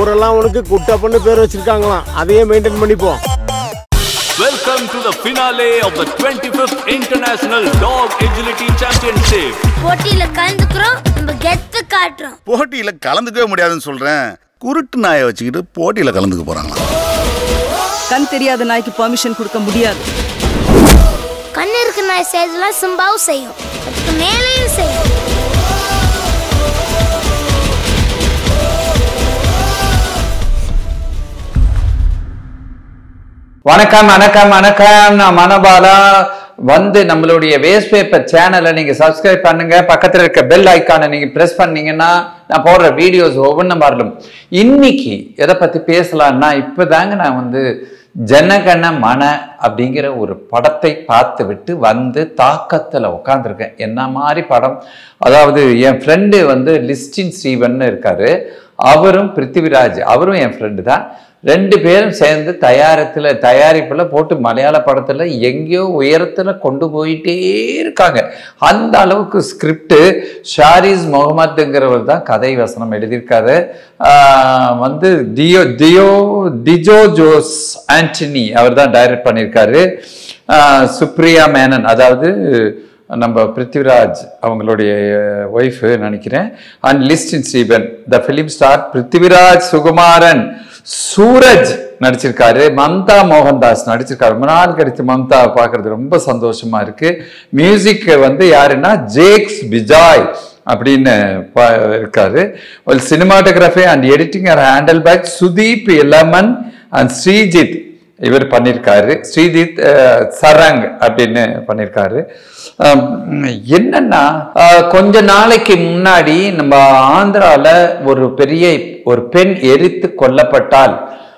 ஊரெல்லாம் உனக்கு குட்டப்பன்னு பேர் வச்சிருக்காங்களாம். அதையே மெயின்டைன் பண்ணிப்போம். Welcome to the finale of the 25th International Dog Agility Championship. போட்டியில கலந்துக்கிறோம் நம்ம கெத்து காட்டுறோம். போட்டியில கலந்துக்கவே முடியாதுன்னு சொல்றேன். குருட்டு நாயை வச்சுக்கிட்டு போட்டியில கலந்துக்க போறாங்களா கண் தெரியாத நாய்க்கு பெர்மிஷன் கொடுக்க முடியாது. கண்ணு இருக்கு நாய் செய்யறதெல்லாம் சிம்பாவும் செய்யும். அதுக்கு மேலேயும் செய்யும். வணக்கம் வணக்கம் வணக்கம். நான் மனபாலா. வந்து நம்மளுடைய வேஸ்ட் பேப்பர் சேனலை நீங்க சப்ஸ்கிரைப் பண்ணுங்க. பக்கத்துல இருக்க பெல் ஐக்கானை நீங்க பிரஸ் பண்ணீங்கன்னா நான் போடுற வீடியோஸ் ஒவ்வொன்றும் வரலும் இன்னைக்கு எதை பத்தி பேசலாம்னா இப்பதாங்க நான் வந்து ஜனகண மன அப்படிங்கிற ஒரு படத்தை பார்த்து விட்டு வந்து தாக்கத்தில் உட்காந்துருக்கேன் என்ன மாதிரி படம்? அதாவது என் ஃப்ரெண்டு வந்து லிஸ்டின் ஸ்ரீவன் இருக்காரு. அவரும் பிருத்திவிராஜ். அவரும் என் ஃப்ரெண்டு தான். ரெண்டு பேரும் சேர்ந்து தயாரத்தில் தயாரிப்பில் போட்டு மலையாள படத்தில் எங்கேயோ உயரத்தில் கொண்டு போயிட்டே இருக்காங்க. அந்த அளவுக்கு ஸ்கிரிப்டு ஷாரிஸ் முகமதுங்கிறவர் தான் கதை வசனம் எழுதியிருக்காரு. வந்து டியோ டியோ டிஜோ ஜோஸ் ஆண்டனி அவர் தான் டைரக்ட் பண்ணியிருக்காரு. சுப்ரியா மேனன் அதாவது நம்ம பிருத்திவிராஜ் அவங்களுடைய ஒய்ஃபு நினைக்கிறேன். And Listin Stephen the film star Prithviraj Sukumaran. Suraj நடிச்சிருக்காரு மம்தா மோகன்தாஸ் நடிச்சிருக்காரு. ரொம்ப நாள் கழிச்சு மம்தா பார்க்கறது ரொம்ப சந்தோஷமா இருக்கு. மியூசிக் வந்து யாருன்னா ஜேக்ஸ் விஜாய் அப்படின்னு பா- இருக்காரு. ஒரு cinematography and editing are handle by Sudeep Elamon and Sreejith இவர் பண்ணியிருக்காரு ஸ்ரீஜித் சரங் அப்படின்னு பண்ணியிருக்காரு என்னன்னா கொஞ்ச நாளைக்கு முன்னாடி நம்ம ஆந்திரால ஒரு பெரிய ஒரு பெண் எரித்து கொல்லப்பட்டால்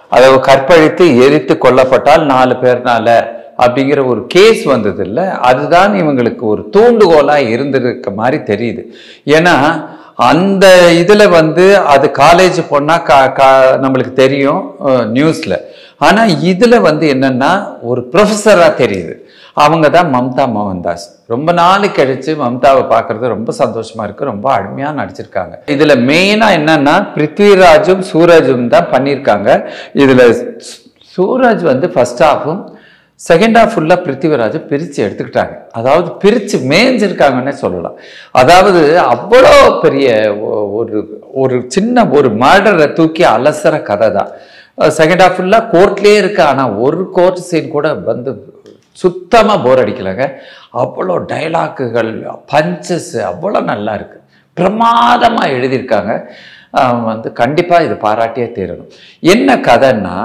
அதை கற்பழித்து எரித்து கொல்லப்பட்டால் நாலு பேர்னால அப்படிங்கிற ஒரு கேஸ் வந்தது இல்லை அதுதான் இவங்களுக்கு ஒரு தூண்டுகோலாக இருந்திருக்க மாதிரி தெரியுது. ஏன்னா அந்த இதில் வந்து அது காலேஜ் போனால் கா கா- நம்மளுக்கு தெரியும் நியூஸில் ஆனா இதுல வந்து என்னன்னா ஒரு ப்ரொஃபஸரா தெரியுது. அவங்க தான் மம்தா மோகன்தாஸ். ரொம்ப நாள் கழிச்சு மம்தாவை பார்க்கறது ரொம்ப சந்தோஷமா இருக்கு. ரொம்ப அருமையாக நடிச்சிருக்காங்க. இதுல மெயினா என்னன்னா பிருத்விராஜும் சூரஜும் தான் பண்ணியிருக்காங்க. இதுல சூரஜ் வந்து ஃபர்ஸ்ட் ஹாஃபும் செகண்ட் ஹாஃப் ஃபுல்லாக பிருத்திவிராஜை பிரித்து எடுத்துக்கிட்டாங்க. அதாவது பிரித்து மேய்ஞ்சிருக்காங்கன்னே சொல்லலாம். அதாவது அவ்வளோ பெரிய ஒரு ஒரு சின்ன ஒரு மர்டரை தூக்கி அலசுற கதை தான் செகண்ட் ஹாஃப் ஃபுல்லாக கோர்ட்லேயே இருக்கு. ஆனால் ஒரு கோர்ட் சீன் கூட வந்து சுத்தமாக போர் அடிக்கலைங்க. அவ்வளோ டைலாக்குகள் பஞ்சஸ் அவ்வளோ நல்லா இருக்குது பிரமாதமாக எழுதியிருக்காங்க. வந்து கண்டிப்பாக இது பாராட்டியே தீரணும். என்ன கதைன்னா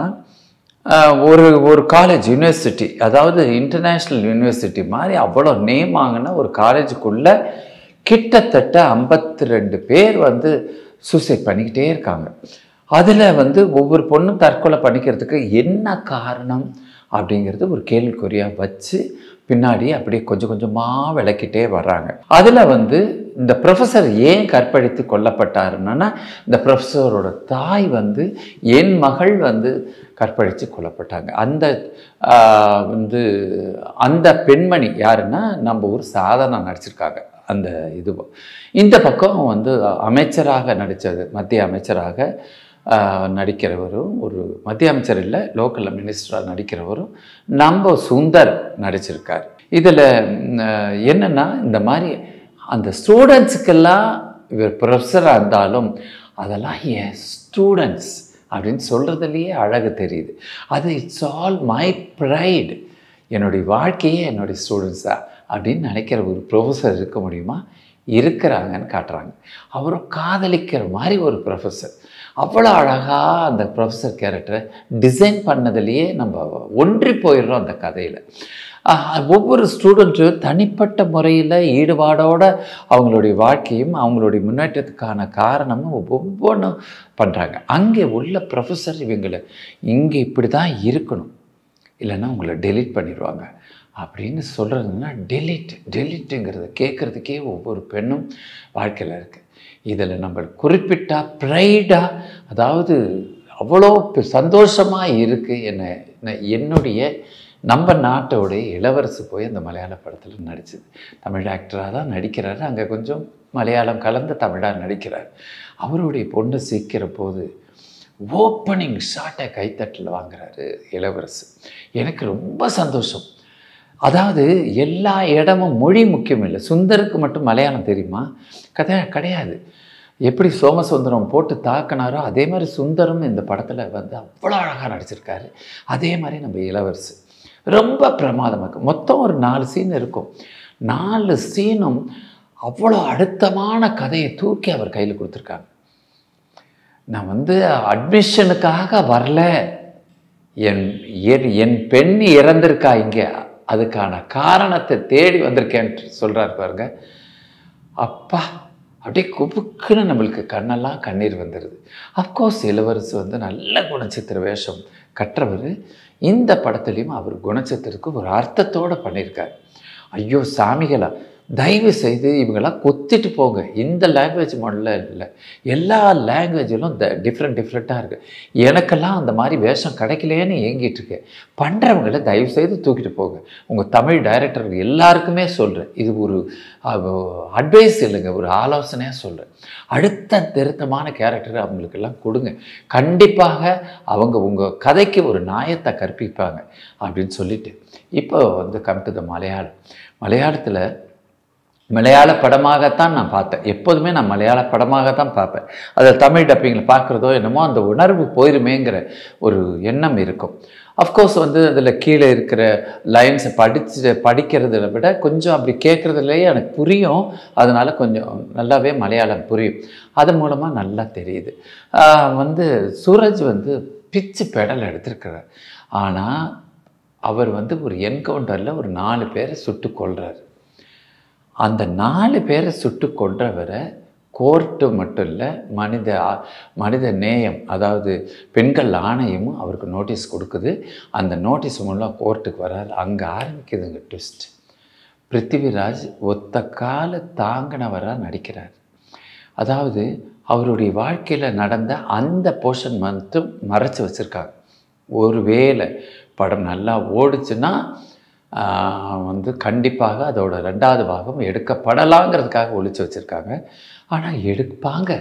ஒரு ஒரு காலேஜ் யூனிவர்சிட்டி அதாவது இன்டர்நேஷ்னல் யூனிவர்சிட்டி மாதிரி அவ்வளோ நேம் வாங்கின ஒரு காலேஜுக்குள்ளே கிட்டத்தட்ட ஐம்பத்தி ரெண்டு பேர் வந்து சூசைட் பண்ணிக்கிட்டே இருக்காங்க. அதில் வந்து ஒவ்வொரு பொண்ணும் தற்கொலை பண்ணிக்கிறதுக்கு என்ன காரணம் அப்படிங்கிறது ஒரு கேள்விக்குறியாக வச்சு பின்னாடி அப்படியே கொஞ்சம் கொஞ்சமாக விளக்கிட்டே வர்றாங்க. அதில் வந்து இந்த ப்ரொஃபஸர் ஏன் கற்பழித்து கொல்லப்பட்டாருன்னா இந்த ப்ரொஃபஸரோட தாய் வந்து என் மகள் வந்து கற்பழித்து கொல்லப்பட்டாங்க. அந்த வந்து அந்த பெண்மணி யாருன்னா நம்ம ஊர் சாதனா நடிச்சிருக்காங்க. அந்த இது இந்த பக்கம் வந்து அமைச்சராக நடித்தது மத்திய அமைச்சராக நடிக்கிறவரும் ஒரு மத்திய அமைச்சர் இல்லை லோக்கல் மினிஸ்டராக நடிக்கிறவரும் நம்ம சுந்தர் நடிச்சிருக்கார். இதில் என்னென்னா இந்த மாதிரி அந்த ஸ்டூடெண்ட்ஸுக்கெல்லாம் இவர் ப்ரொஃபஸராக இருந்தாலும் அதெல்லாம் என் ஸ்டூடெண்ட்ஸ் அப்படின்னு சொல்கிறதுலையே அழகு தெரியுது. அது இட்ஸ் ஆல் மை ப்ரைட் என்னுடைய வாழ்க்கையே என்னுடைய ஸ்டூடெண்ட்ஸா அப்படின்னு நினைக்கிற ஒரு ப்ரொஃபஸர் இருக்க முடியுமா? இருக்கிறாங்கன்னு காட்டுறாங்க. அவரும் காதலிக்கிற மாதிரி ஒரு ப்ரொஃபஸர் அவ்வளோ அழகாக அந்த ப்ரொஃபஸர் கேரக்டரை டிசைன் பண்ணதுலேயே நம்ம ஒன்றி போயிடுறோம் அந்த கதையில். ஒவ்வொரு ஸ்டூடெண்ட்டும் தனிப்பட்ட முறையில் ஈடுபாடோட அவங்களுடைய வாழ்க்கையும் அவங்களுடைய முன்னேற்றத்துக்கான காரணமும் ஒவ்வொன்றும் பண்ணுறாங்க அங்கே உள்ள ப்ரொஃபஸர் இவங்களை இங்கே இப்படி தான் இருக்கணும். இல்லைன்னா உங்களை டெலீட் பண்ணிடுவாங்க. அப்படின்னு சொல்கிறதுனா டெலிட் டெலிட்டுங்கிறத கேட்குறதுக்கே ஒவ்வொரு பெண்ணும் வாழ்க்கையில் இருக்குது இதில் நம்ம குறிப்பிட்டா ப்ரைடாக அதாவது அவ்வளோ சந்தோஷமாக இருக்குது என்ன என்னுடைய நம்ம நாட்டோடைய இளவரசு போய் அந்த மலையாள படத்தில் நடிச்சது. தமிழ் ஆக்டராக தான் நடிக்கிறாரு. அங்கே கொஞ்சம் மலையாளம் கலந்து தமிழாக நடிக்கிறார். அவருடைய பொண்ணு சீக்கிர போது ஓப்பனிங் ஷாட்டை கைத்தட்டில் வாங்குறாரு இளவரசு. எனக்கு ரொம்ப சந்தோஷம். அதாவது எல்லா இடமும் மொழி முக்கியம் இல்லை சுந்தருக்கு மட்டும் மலையாளம் தெரியுமா? கதை கிடையாது. எப்படி சோமசுந்தரம் போட்டு தாக்கினாரோ அதே மாதிரி சுந்தரம் இந்த படத்தில் வந்து அவ்வளோ அழகாக நடிச்சிருக்காரு. அதே மாதிரி நம்ம இளவரசு. ரொம்ப பிரமாதமாக இருக்கும் மொத்தம் ஒரு நாலு சீன் இருக்கும். நாலு சீனும் அவ்வளோ அழுத்தமான கதையை தூக்கி அவர் கையில் கொடுத்துருக்காங்க. நான் வந்து அட்மிஷனுக்காக வரல. என் என் என் பெண் இறந்திருக்கா இங்கே? அதுக்கான காரணத்தை தேடி வந்திருக்கேன்ட்டு சொல்கிறார் பாருங்க. அப்பா அப்படியே குபுக்குன்னு நம்மளுக்கு கண்ணெல்லாம் கண்ணீர் வந்துடுது அஃப்கோர்ஸ் இளவரசு வந்து நல்ல குணச்சித்திர வேஷம் கற்றவர். இந்த படத்துலையும் அவர் குணச்சித்திரத்துக்கு ஒரு அர்த்தத்தோடு பண்ணியிருக்கார். ஐயோ சாமிகளா தயவு செய்து இவங்கெல்லாம் கொத்திட்டு போங்க. இந்த லாங்குவேஜ் மாடலில் இல்லை. எல்லா லாங்குவேஜிலும் த டிஃப்ரெண்ட் டிஃப்ரெண்ட்டாக இருக்குது எனக்கெல்லாம் அந்த மாதிரி வேஷம் கிடைக்கலையேன்னு ஏங்கிட்டு இருக்கேன். பண்ணுறவங்கள தயவு செய்து தூக்கிட்டு போங்க. உங்கள் தமிழ் டைரக்டர் எல்லாருக்குமே சொல்கிறேன் இது ஒரு அட்வைஸ் இல்லைங்க. ஒரு ஆலோசனையாக சொல்கிறேன் அடுத்த திருத்தமான கேரக்டர் அவங்களுக்கெல்லாம் கொடுங்க. கண்டிப்பாக அவங்க உங்கள் கதைக்கு ஒரு நியாயத்தை கற்பிப்பாங்க. அப்படின்னு சொல்லிட்டு இப்போ வந்து கம் டு த மலையாளம். மலையாளத்தில் மலையாள படமாகத்தான் நான் பார்த்தேன். எப்போதுமே நான் மலையாள படமாகத்தான் பார்ப்பேன். அதை தமிழ் டப்பிங்கில் பார்க்குறதோ என்னமோ அந்த உணர்வு போயிருமேங்கிற ஒரு எண்ணம் இருக்கும். அஃப்கோர்ஸ் வந்து அதில் கீழே இருக்கிற லைன்ஸை படித்து படிக்கிறத விட கொஞ்சம் அப்படி கேட்குறதுலேயே எனக்கு புரியும். அதனால் கொஞ்சம் நல்லாவே மலையாளம் புரியும். அது மூலமாக நல்லா தெரியுது. வந்து சூரஜ் வந்து பிச்சு பெடல் எடுத்திருக்கிறார். ஆனால் அவர் வந்து ஒரு என்கவுண்டரில் ஒரு நாலு பேரை சுட்டு கொள்கிறார் அந்த நாலு பேரை சுட்டு கொன்றவரை கோர்ட்டு மட்டும் இல்லை மனித மனித நேயம் அதாவது பெண்கள் ஆணையமும் அவருக்கு நோட்டீஸ் கொடுக்குது. அந்த நோட்டீஸ் மூலம் கோர்ட்டுக்கு வராது அங்கே ஆரம்பிக்குதுங்க ட்விஸ்ட் பிருத்திவிராஜ் ஒத்த கால தாங்கினவராக நடிக்கிறார். அதாவது அவருடைய வாழ்க்கையில் நடந்த அந்த போர்ஷன் மட்டும் மறைச்சு வச்சுருக்காங்க. ஒருவேளை படம் நல்லா ஓடுச்சுன்னா வந்து கண்டிப்பாக அதோட ரெண்டாவது பாகம் எடுக்கப்படலாங்கிறதுக்காக ஒழிச்சு வச்சுருக்காங்க. ஆனால் எடுப்பாங்க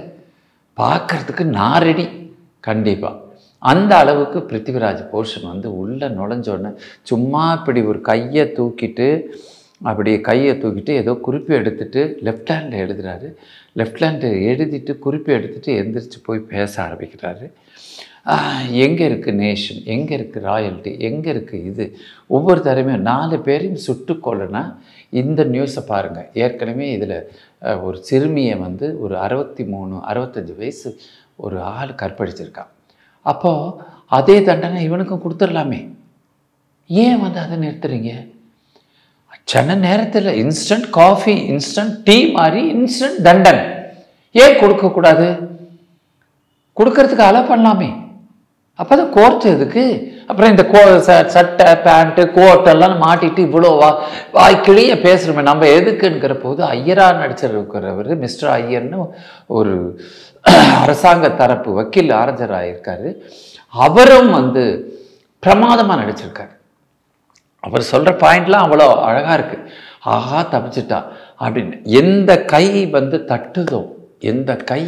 பார்க்கறதுக்கு நான் ரெடி கண்டிப்பாக அந்த அளவுக்கு பிருத்திவிராஜ் போர்ஷன் வந்து உள்ளே நுழைஞ்சோடனே சும்மா இப்படி ஒரு கையை தூக்கிட்டு அப்படி கையை தூக்கிட்டு ஏதோ குறிப்பு எடுத்துட்டு லெஃப்ட் ஹேண்டில் எழுதுறாரு. லெஃப்ட் ஹேண்டில் எழுதிட்டு குறிப்பு எடுத்துட்டு எந்திரிச்சு போய் பேச ஆரம்பிக்கிறாரு. எங்கே இருக்குது நேஷன் எங்கே இருக்குது ராயல்ட்டி எங்கே இருக்குது இது? ஒவ்வொரு தரமே நாலு பேரையும் சுட்டுக்கொள்ளனா இந்த நியூஸை பாருங்கள் ஏற்கனவே இதில் ஒரு சிறுமியை வந்து ஒரு அறுபத்தி மூணு அறுபத்தஞ்சு வயசு ஒரு ஆள் கற்பழிச்சிருக்கான். அப்போது அதே தண்டனை இவனுக்கும் கொடுத்துடலாமே. ஏன் வந்து அதை நிறுத்துறீங்க? சென்ன நேரத்தில் இன்ஸ்டன்ட் காஃபி இன்ஸ்டன்ட் டீ மாதிரி இன்ஸ்டன்ட் தண்டன். ஏன் கொடுக்கக்கூடாது? கொடுக்கறதுக்கு அலோ பண்ணலாமே. அப்போ தான் கோர்ட் எதுக்கு? அப்புறம் இந்த கோ ச- சட்டை பேண்ட்டு கோட் எல்லாம் மாட்டிட்டு இவ்வளோ வா வாய்க்கிளிய பேசுகிறோமே நம்ம எதுக்குங்கிற போது ஐயரா நடிச்சிருக்கிறவர் மிஸ்டர் ஐயர்னு ஒரு அரசாங்க தரப்பு வக்கீல் ஆரஞ்சராயிருக்காரு அவரும் வந்து பிரமாதமாக நடிச்சிருக்கார். அவர் சொல்கிற பாயிண்ட்லாம் அவ்வளோ அழகாக இருக்குது ஆஹா தப்பிச்சிட்டா அப்படின்னு. எந்த கை வந்து தட்டுதோ எந்த கை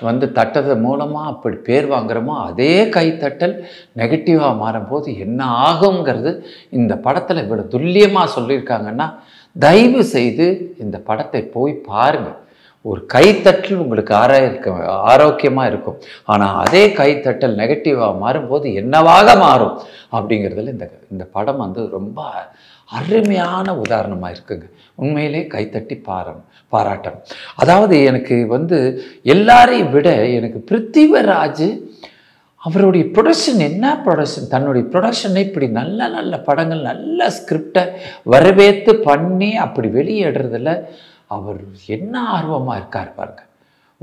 வந்து தட்டது மூலமாக அப்படி பேர் வாங்குறோமோ அதே கை தட்டல் நெகட்டிவாக மாறும்போது என்ன ஆகுங்கிறது இந்த படத்தில் இவ்வளோ துல்லியமாக சொல்லியிருக்காங்கன்னா தயவு செய்து இந்த படத்தை போய் பாருங்கள் ஒரு கைத்தட்டல் உங்களுக்கு ஆராயிருக்க ஆரோக்கியமாக இருக்கும். ஆனால் அதே கைத்தட்டல் நெகட்டிவாக மாறும்போது என்னவாக மாறும்? அப்படிங்கிறதுல இந்த இந்த படம் வந்து ரொம்ப அருமையான உதாரணமாக இருக்குங்க. உண்மையிலே கைத்தட்டி பாரம் பாராட்டணும் அதாவது எனக்கு வந்து எல்லாரையும் விட எனக்கு பிருத்திவராஜ் அவருடைய ப்ரொடக்ஷன் என்ன ப்ரொடக்ஷன் தன்னுடைய ப்ரொடக்ஷனை இப்படி நல்ல நல்ல படங்கள் நல்ல ஸ்கிரிப்டை வரவேற்று பண்ணி அப்படி வெளியிடுறதுல அவர் என்ன ஆர்வமாக இருக்கார் பாருங்க.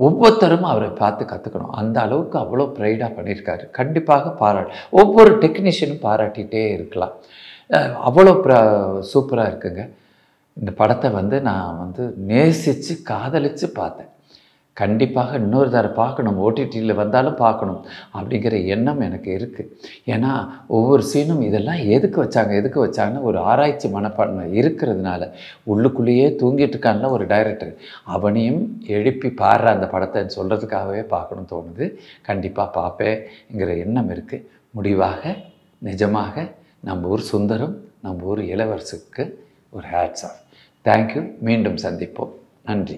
ஒவ்வொருத்தரும் அவரை பார்த்து கற்றுக்கணும் அந்த அளவுக்கு அவ்வளோ ப்ரைடாக பண்ணியிருக்காரு. கண்டிப்பாக பாராட்டு. ஒவ்வொரு டெக்னீஷியனும் பாராட்டிகிட்டே இருக்கலாம். அவ்வளோ ப்ர சூப்பராக இருக்குங்க. இந்த படத்தை வந்து நான் வந்து நேசித்து காதலித்து பார்த்தேன். கண்டிப்பாக இன்னொரு தடவை பார்க்கணும். ஓடிடியில் வந்தாலும் பார்க்கணும் அப்படிங்கிற எண்ணம் எனக்கு இருக்குது ஏன்னா ஒவ்வொரு சீனும் இதெல்லாம் எதுக்கு வச்சாங்க எதுக்கு வச்சாங்கன்னு ஒரு ஆராய்ச்சி மனப்பான்மை இருக்கிறதுனால உள்ளுக்குள்ளேயே தூங்கிட்டு இருக்கான்ல ஒரு டைரக்டர் அவனையும் எழுப்பி பாடுற அந்த படத்தை சொல்கிறதுக்காகவே பார்க்கணும் தோணுது. கண்டிப்பாக பார்ப்பேங்கிற எண்ணம் இருக்குது முடிவாக நிஜமாக நம்ம ஊர் சுந்தரம் நம்ம ஊர் இளவரசுக்கு ஒரு ஹேட்ஸ் ஆஃப் தேங்க்யூ மீண்டும் சந்திப்போம். நன்றி.